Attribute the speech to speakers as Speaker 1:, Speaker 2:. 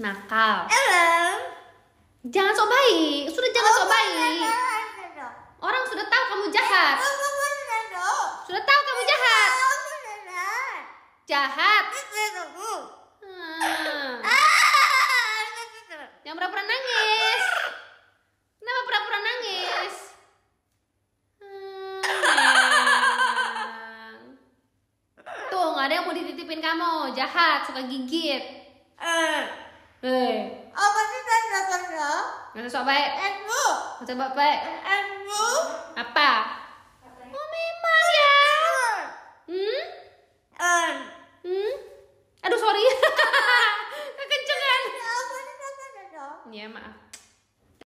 Speaker 1: Nakal.
Speaker 2: Emang?
Speaker 1: Jangan sok baik. Sudah Oh, jangan sok baik. Orang sudah tahu kamu jahat. Sudah tahu kamu jahat. Jahat. Hmm. Jangan pura-pura nangis. Kenapa pura-pura nangis? Hmm. Tuh, nggak ada yang mau dititipin kamu. Jahat, suka gigit. Hei.
Speaker 2: Apa sih tanda kerja?
Speaker 1: Nggak sok baik.
Speaker 2: Ilmu.
Speaker 1: Nggak sok baik.
Speaker 2: Ilmu.
Speaker 1: Apa? Oh memang ya. Hmm?
Speaker 2: Um.
Speaker 1: Hmm? Aduh sorry. Kekencengan.
Speaker 2: Apa sih tanda kerja?
Speaker 1: Iya maaf.